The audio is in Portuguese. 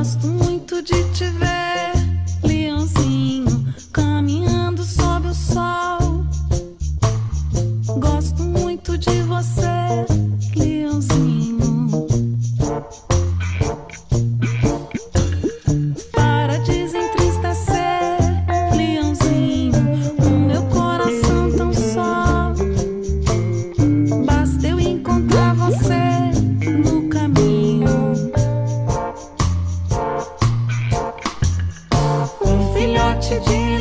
Gosto muito de te ver, leãozinho, caminhando sob o sol. Gosto muito de você, leãozinho. 就这